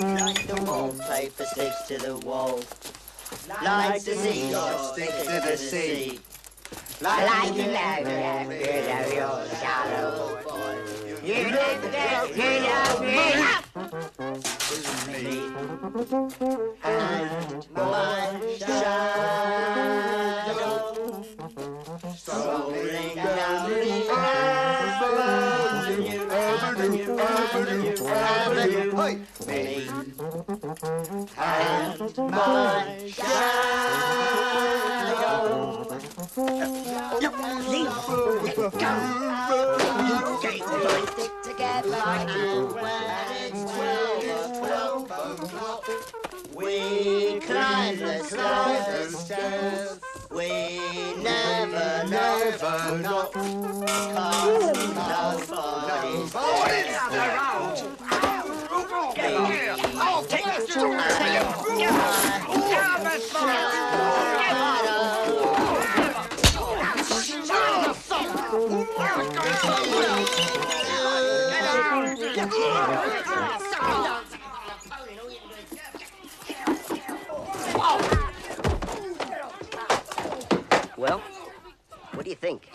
Like the wallpaper sticks to the wall. Like the seashore sticks to the sea. Like the land of your shallow boy. You live there, you love me. Me and my shadow. Strolling down the avenue, avenue, avenue, avenue. Me and my shadow. Stick together and when it's twelve o'clock, we climb the sliding stairs. We never, never knock. Cause nobody's there. I'll take this to Well, what do you think?